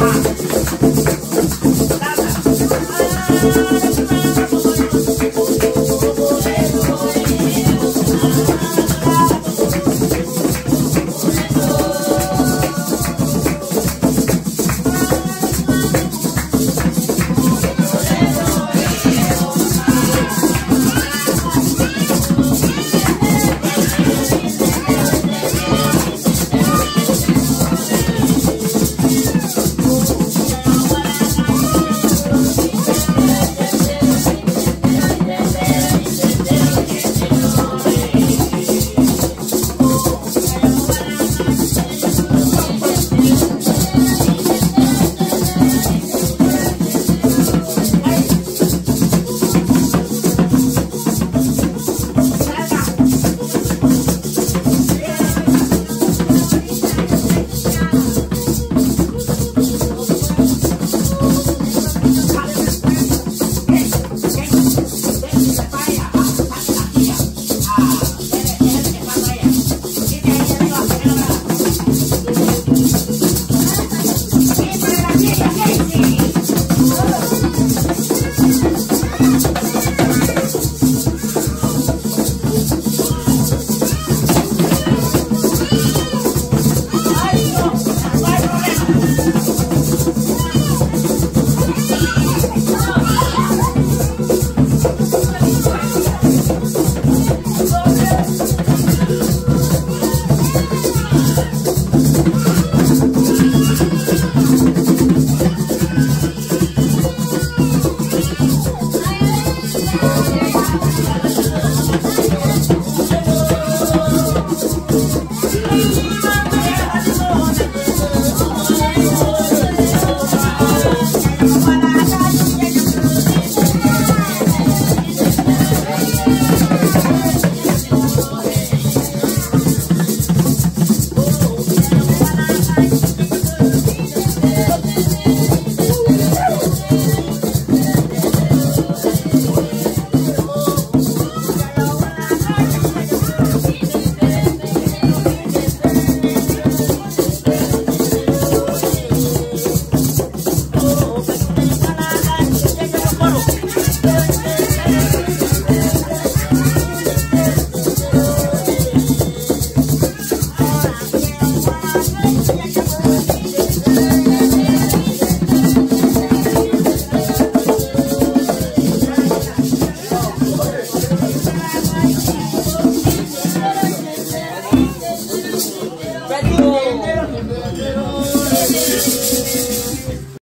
八 This